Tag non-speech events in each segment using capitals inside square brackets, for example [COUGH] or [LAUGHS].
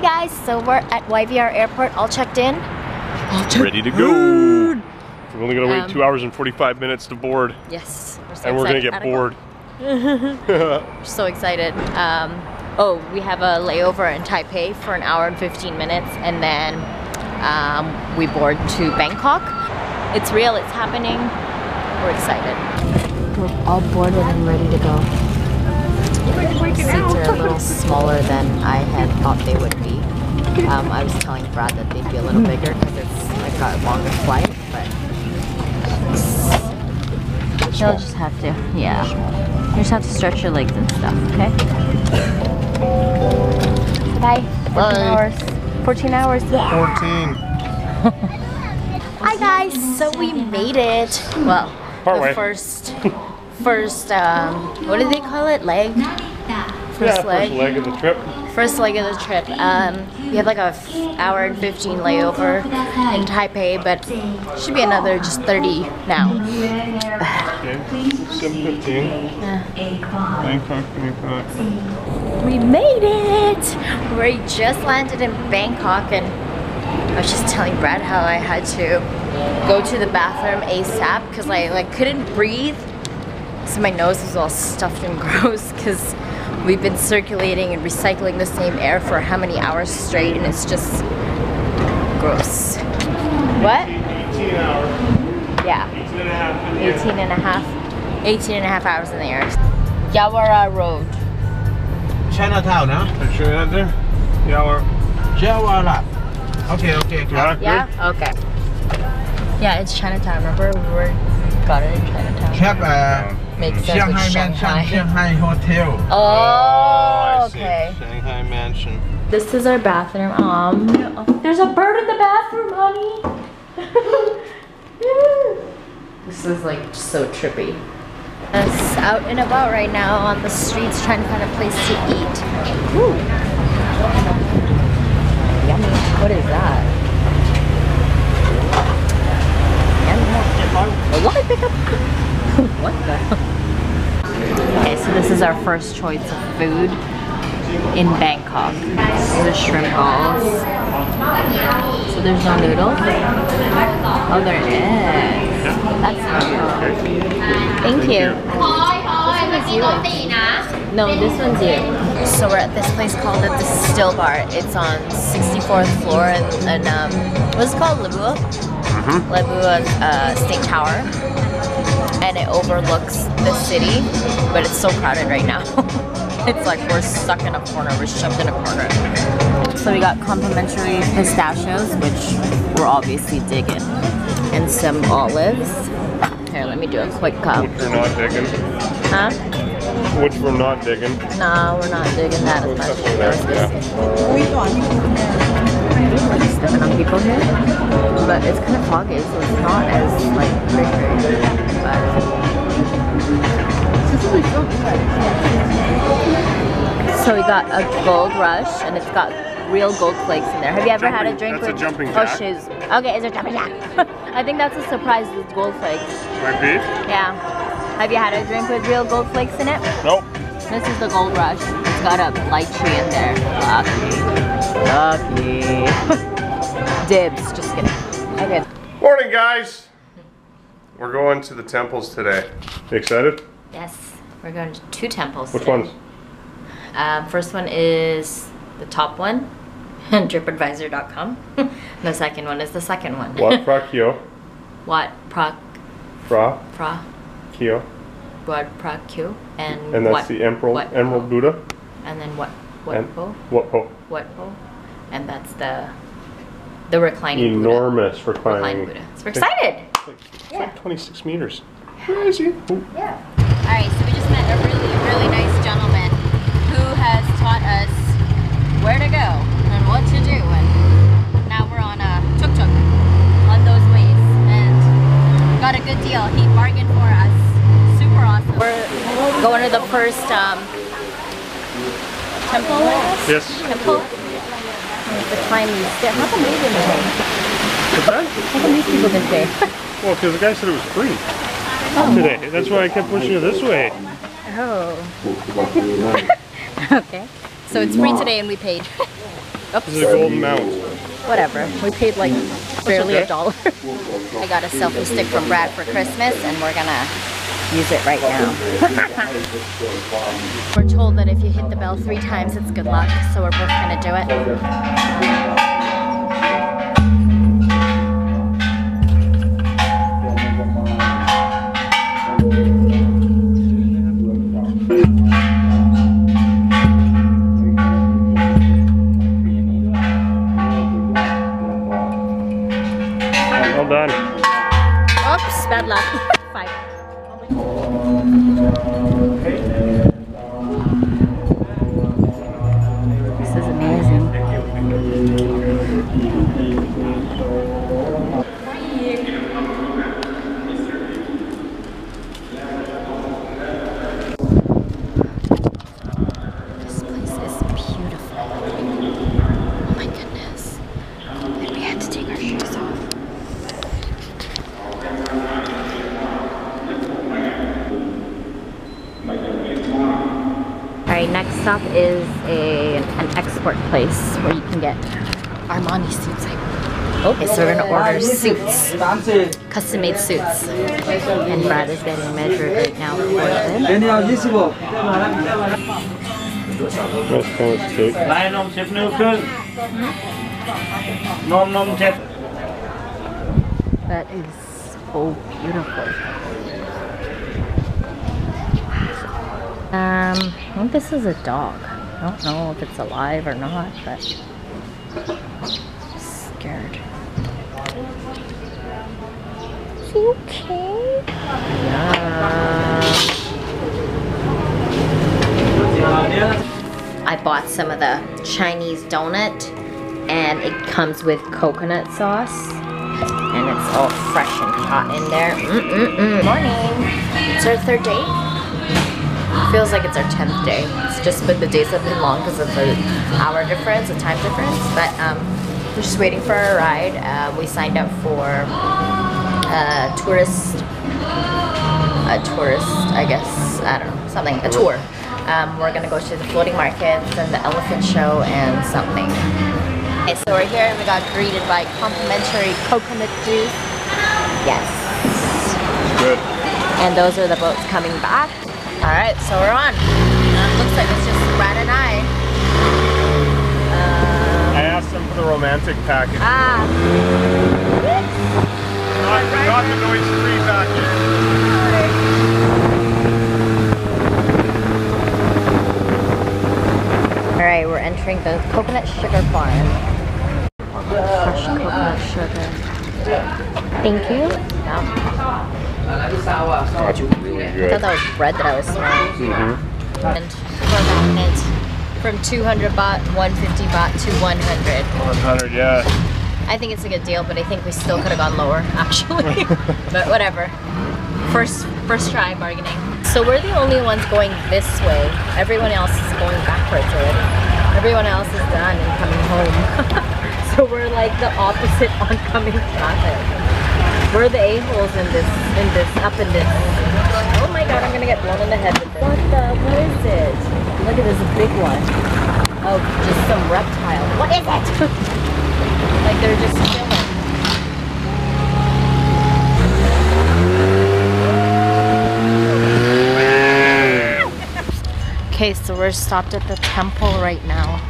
Hi guys, so we're at YVR Airport, all checked in. Ready to go. We're only gonna wait Um, two hours and 45 minutes to board, Yes, we're so and we're gonna get bored. [LAUGHS] We're so excited. Um, oh, we have a layover in Taipei for an hour and 15 minutes, and then um, we board to Bangkok. It's real, it's happening. We're excited. We're all boarded and ready to go. Seats are a little [LAUGHS] smaller than I had thought they would be. Um, I was telling Brad that they'd be a little bigger because it's like a longer flight, but you'll just have to, yeah. You just have to stretch your legs and stuff, okay? Bye. 14 Bye. hours. 14 hours. Yeah. [LAUGHS] 14. Hi guys, so we made it. Well, Partway. the first, first, um, what do they call it? Leg? Yeah, First leg. first leg of the trip. First leg of the trip. Um, we have like a f- hour and 15 layover in Taipei, but should be another just 30 now. Okay. 715. Bangkok, Bangkok. We made it! We just landed in Bangkok and I was just telling Brad how I had to go to the bathroom ASAP because I like couldn't breathe. So my nose was all stuffed and [LAUGHS] gross because we've been circulating and recycling the same air for how many hours straight and it's just gross. What? 18 hours. Yeah. 18 and a half. in the air. 18 and a half 18 and a half hours in the air. Yawara Road. Chinatown, huh? Are you sure that there? Yeah, we're. Jawara. Okay, okay, Yeah, okay. Yeah? Okay. Yeah, it's Chinatown. Remember we were got it in Chinatown. Check uh, Makes sense Shanghai with Mansion, Shanghai. Shanghai Hotel. [LAUGHS] Oh, I see. okay. Shanghai Mansion. This is our bathroom. Um, there's a bird in the bathroom, honey. [LAUGHS] this is like so trippy. Us out and about right now on the streets trying to find a place to eat. Ooh. Yummy. What is that? Me pick up. [LAUGHS] what the? Okay, so this is our first choice of food in Bangkok. The shrimp balls. So there's no noodles. Oh, there is. That's new. Thank you. No, this one's you. So we're at this place called the Still Bar. It's on 64th floor and, and um, what's it called? Lebua? Lebua uh, State Tower. And it overlooks the city, but it's so crowded right now. [LAUGHS] it's like we're stuck in a corner, we're shoved in a corner. So we got complimentary pistachios, which we're obviously digging, and some olives. Here, let me do a quick cup. Which we're not digging. Huh? Which we're not digging. No, we're not digging that as much. Yeah. Stepping on people here, but it's kind of foggy, so it's not as like big. But so we got a gold rush, and it's got real gold flakes in there. Have you ever had a Jumping- drink that's a with? jumping oh, jack. shoes. Okay, is it jumping jack? [LAUGHS] I think that's a surprise with gold flakes. Might be? Yeah. Have you had a drink with real gold flakes in it? Nope. This is the Gold Rush. It's got a light tree in there. Lucky. Lucky. [LAUGHS] Dibs. Just kidding. Okay. Morning, guys. We're going to the temples today. You excited? Yes. We're going to two temples. Which today. ones? Um, first one is the top one, [LAUGHS] and tripadvisor.com. [LAUGHS] the second one is the second one. Wat [LAUGHS] Phra Kaew. Wat Pra Fra Phra Kaew. Wat Phra Kaew and And that's Wat the Emerald, Wat Emerald Buddha. And then what What And Po Wat Po. Wat Po, and that's the the reclining Buddha. Enormous reclining. Reclining Buddha. So we're excited. It's like, it's like 26 meters. Crazy. Ooh. Yeah. All right, so we just met a really, really nice gentleman who has taught us where to go and what to do, and now we're on a tuk-tuk on those ways, and got a good deal. He bargained for us. Super awesome. We're going to the first um, temple. Yes. Temple. These. How come they didn't pay? What's that? How come these people didn't pay? [LAUGHS] Well, because the guy said it was free oh. today. That's why I kept pushing you this way. Oh. [LAUGHS] okay. So it's free today and we paid. [LAUGHS] Oops. This is a golden mount. Whatever. We paid like barely okay. a dollar. I got a selfie stick from Brad for Christmas and we're gonna use it right now. we're told that if you hit the bell three times, it's good luck. So we're both gonna do it. suits, custom made suits. And Brad is getting measured right now for them. That is so beautiful. Um, I think this is a dog. I don't know if it's alive or not, but okay? I bought some of the Chinese donut and it comes with coconut sauce and it's all fresh and hot in there. Mm-mm-mm. Morning. It's our third day. Feels like it's our tenth day. It's just but the days have been long because of the hour difference, the time difference. But um, we're just waiting for our ride. Uh, we signed up for a tourist, a tourist, I guess I don't know, something, a tour. Um, we're gonna go to the floating markets and the elephant show and something. Okay, so we're here and we got greeted by complimentary coconut juice. Yes. Good. And those are the boats coming back. All right, so we're on. Um, looks like it's just Brad and I. Um, I asked them for the romantic package. ah, Not, not the noise free package. all right, we're entering the coconut sugar farm. Fresh coconut sugar. Thank you. Yeah. That's really I thought that was bread that I was smelling. Mm-hmm. And we're magnet from 200 baht, 150 baht to 100. 100, yeah. I think it's a good deal, but I think we still could have gone lower, [LAUGHS] actually. [LAUGHS] but whatever. First, first try bargaining. So we're the only ones going this way. Everyone else is going backwards already. Everyone else is done and coming home. [LAUGHS] so we're like the opposite oncoming traffic. We're the a-holes in this, in this, up in this. Oh my god, I'm gonna get blown in the head with this. What the, what is it? Look at this big one. Oh, just some reptile. What is it? Like they're just chilling. [LAUGHS] Okay, so we're stopped at the temple right now.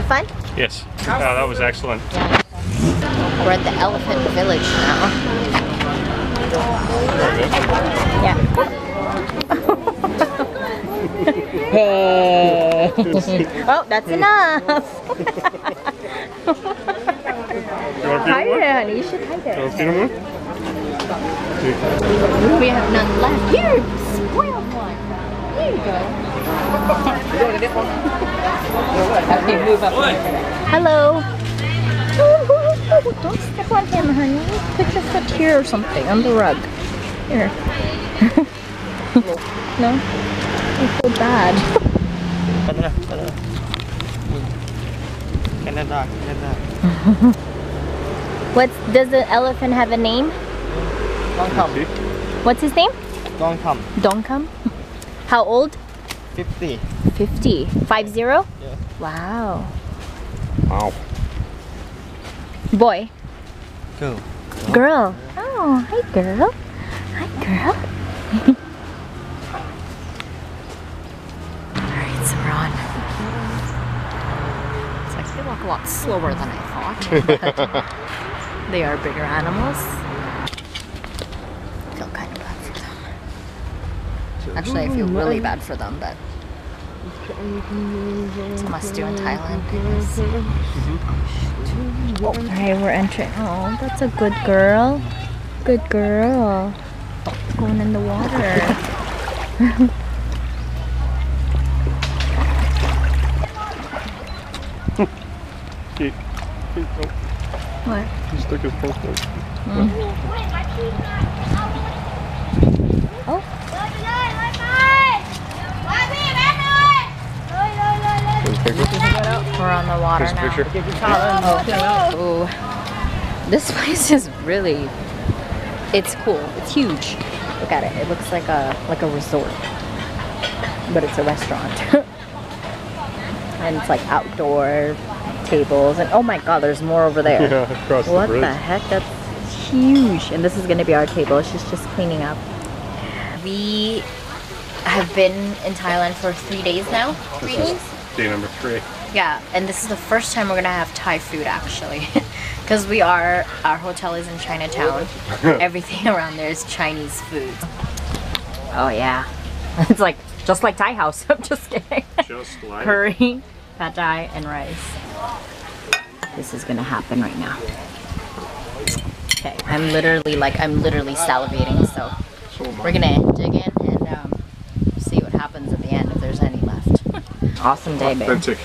Have fun? Yes. Yeah, that was excellent. Yeah. We're at the elephant village now. Yeah. [LAUGHS] oh, that's enough. You want to hide feed it, honey. You should hide one? You it. want to feed him one? We have none left. Here, spoiled one. You go. okay, move up. Hello. Don't step on him, honey. Put your foot here or something on the rug. Here. no? I feel bad. Canada, Canada. Canada, Canada. What's does the elephant have a name? Dongkam. What's his name? Dongkam. Dongkam. How old? 50. 50. Five zero? Yeah. Wow. Wow. Boy. Go. Girl. Oh, hi girl. Hi girl. [LAUGHS] Alright, so we're on. It's like they walk a lot slower than I thought. [LAUGHS] [LAUGHS] they are bigger animals. I feel kind of bad for them. Actually, I feel really mm-hmm. bad for them, but it's a must do in Thailand. I guess. Mm-hmm. Oh, Alright, we're entering. Oh, that's a good girl. Good girl. Going in the water. He, he, oh, what? he stuck his post out. Hmm? Oh, His picture? We're on the water His now. picture? Oh. Ooh. This [LAUGHS] place is really it's cool. It's huge. Look at it. It looks like a like a resort. But it's a restaurant. [LAUGHS] and it's like outdoor tables and oh my god, there's more over there. Yeah, across What the bridge. the heck? That's huge. And this is gonna be our table. She's just cleaning up. We have been in Thailand for three days now. Three days? Day number three. Yeah, and this is the first time we're gonna have Thai food actually. [LAUGHS] Because we are, our hotel is in Chinatown. [LAUGHS] Everything around there is Chinese food. Oh yeah. [LAUGHS] It's like, just like Thai house. I'm just kidding. Just like Curry, pad thai, and rice. This is gonna happen right now. Okay, I'm literally like, I'm literally salivating, so so am I. we're gonna dig in and um, see what happens at the end if there's any left. Awesome day, babe. authentic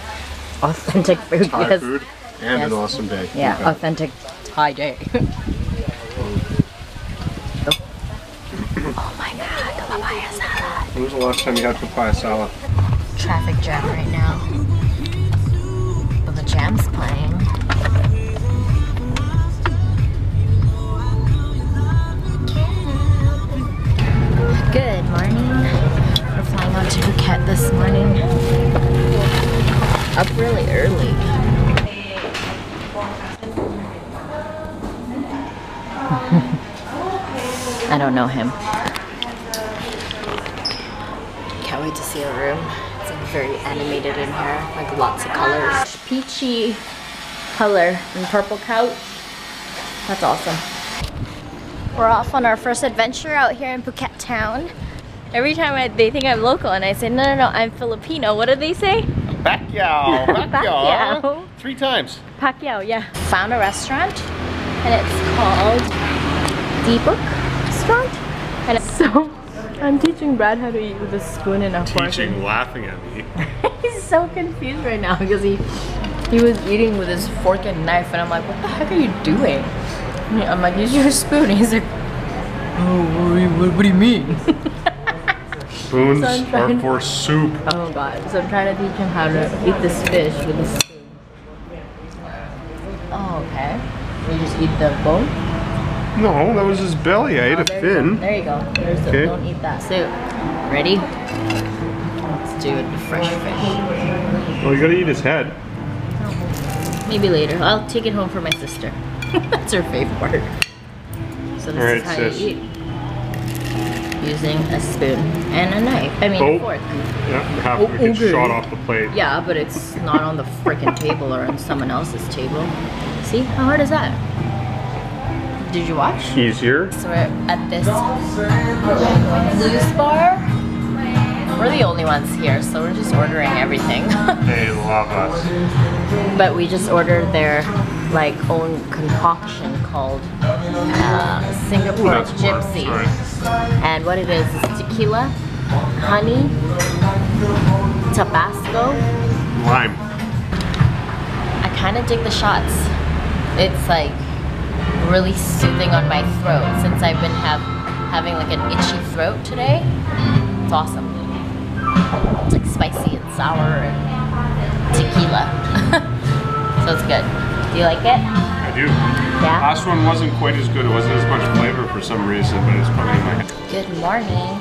Authentic food. Thai yes. food and Yes. an awesome day. Yeah, Okay. authentic Thai day. [LAUGHS] Oh. oh my god, the papaya salad. When was the last time you had papaya salad? Traffic jam right now. But the jam's playing. Good morning. Flying on to Phuket this morning. Up really early. [LAUGHS] I don't know him. Can't wait to see the room. It's like very animated in here, like lots of colors. Peachy color and purple couch. That's awesome. We're off on our first adventure out here in Phuket town. Every time I, they think I'm local and I say, no, no, no, I'm Filipino. What do they say? Pacquiao! [LAUGHS] Pacquiao. Three times. Pacquiao, yeah. Found a restaurant and it's called Deepak Restaurant. And it's so, I'm teaching Brad how to eat with a spoon and a fork. Teaching, laughing at me. [LAUGHS] He's so confused right now because he he was eating with his fork and knife and I'm like, what the heck are you doing? I'm like, use your spoon. [LAUGHS] He's like, oh, what do you, what, what do you mean? Spoons So are for soup. oh god. So I'm trying to teach him how to eat this fish with a spoon. Oh, okay. You just eat the bone? No, that was his belly. I ate Oh, a there you fin. There you go. There's the, Okay. don't eat that. soup. ready? Let's do it with fresh fish. Well, you gotta eat his head. Maybe later. I'll take it home for my sister. [LAUGHS] That's her favorite part. So this Alright, is how sis. you eat. Using a spoon and a knife. I mean Oh. a fork. Yeah, you have Oh, to get oh, okay. shot off the plate. Yeah, but it's not on the freaking [LAUGHS] table or on someone else's table. See? How hard is that? Did you watch? Easier. So we're at this loose bar. we're the only ones here, so we're just ordering everything. [LAUGHS] They love us. but we just ordered their like own concoction called uh, Singapore That's. Gypsy. And what it is is tequila, honey, Tabasco. Lime. I kind of dig the shots. It's like really soothing on my throat since I've been have having like an itchy throat today. It's awesome. It's like spicy and sour and tequila. [LAUGHS] so it's good. Do you like it? I do. Yeah. Last one wasn't quite as good. It wasn't as much flavor for some reason, but it's probably my. Good morning.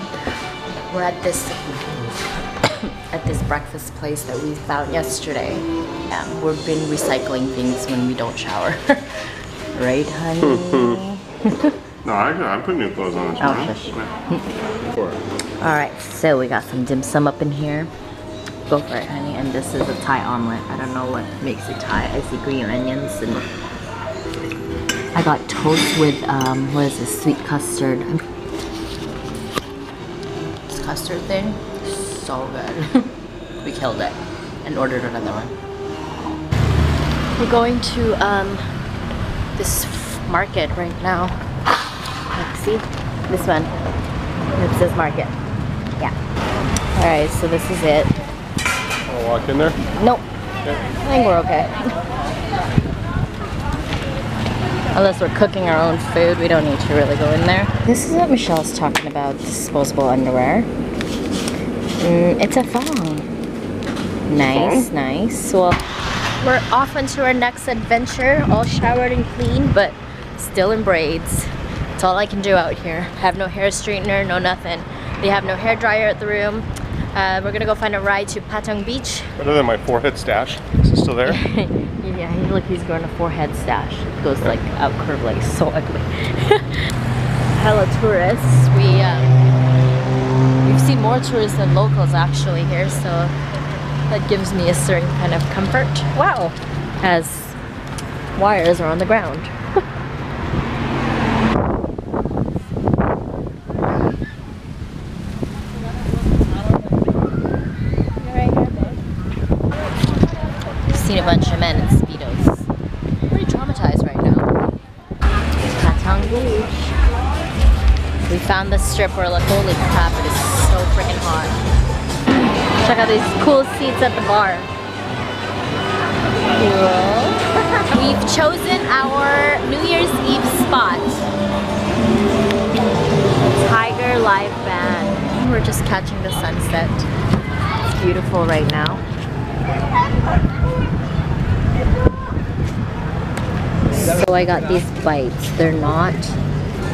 We're at this [COUGHS] at this breakfast place that we found yesterday. Yeah, we've been recycling things when we don't shower. [LAUGHS] right, honey? [LAUGHS] No, I, I put new clothes on this Oh, morning. Yeah. [LAUGHS] All right, so we got some dim sum up in here. Go for it, honey. And this is a Thai omelet. I don't know what makes it Thai. I see green onions and I got toast with um, what is this? Sweet custard. This custard thing, so good. [LAUGHS] we killed it and ordered another one. We're going to um, this market right now. Like, see this one. It says market. Yeah. All right, so this is it. I'll walk in there. Nope. I think we're okay. Unless we're cooking our own food, we don't need to really go in there. This is what Michelle's talking about, disposable underwear. Mm, it's a thong. Nice, nice. Well, we're off into our next adventure, all showered and clean, but still in braids. That's all I can do out here. Have no hair straightener, no nothing. They have no hair dryer at the room. Uh, we're gonna go find a ride to Patong Beach. Other than my forehead stash. Is it still there? [LAUGHS] yeah, look, he's growing a forehead stash. It goes like out curved, like [LAUGHS] so ugly. Hello, tourists. We um, we've seen more tourists than locals actually here, so that gives me a certain kind of comfort. Wow, as wires are on the ground. We've seen a bunch of men in speedos. Pretty traumatized right now. We found this strip where like holy crap, it is so freaking hot. Check out these cool seats at the bar. Cool. We've chosen our New Year's Eve spot. Tiger Live Band. We're just catching the sunset. It's beautiful right now. So I got these bites. They're not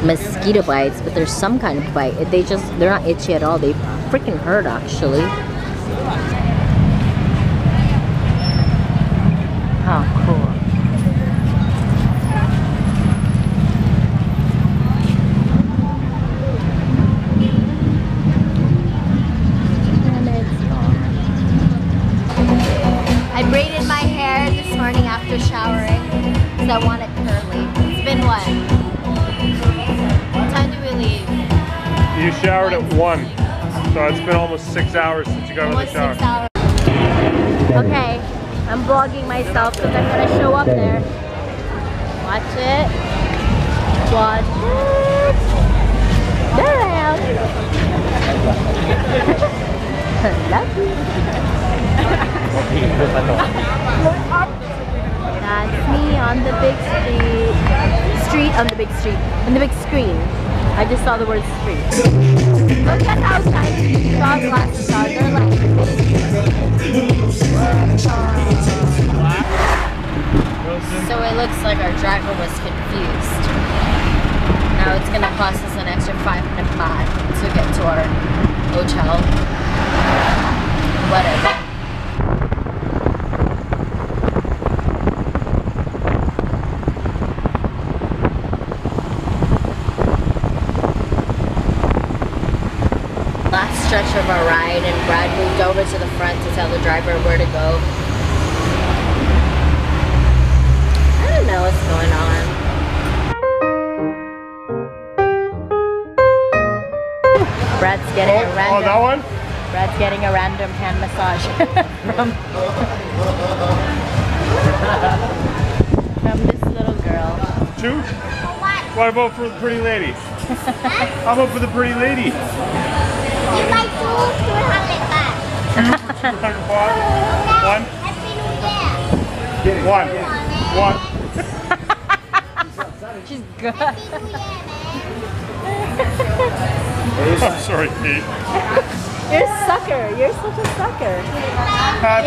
mosquito bites, but there's some kind of bite. They just, they're not itchy at all. They freaking hurt actually. I want it curly. It's been what? What time do we leave? You showered at one, so it's been almost six hours since you got out of the shower. six hours. Okay, I'm vlogging myself because I'm gonna show up there. Watch it. Watch it. There I am. Love you. [LAUGHS] That's me on the big street. Street on the big street. On the big screen. I just saw the word street. Look at how tiny these dog glasses are. They're like So it looks like our driver was confused. Now it's gonna cost us an extra 500 baht to get to our hotel. Whatever. Last stretch of our ride and Brad moved over to the front to tell the driver where to go. I don't know what's going on. Brad's getting a random. Oh, random. that one? Brad's getting a random hand massage [LAUGHS] from from this little girl. Two? What about for the pretty lady? [LAUGHS] How about for the pretty lady? You buy two, two hundred baht. One? Happy New One. One. She's good. I'm sorry, Pete. You're a sucker. You're such a sucker. Happy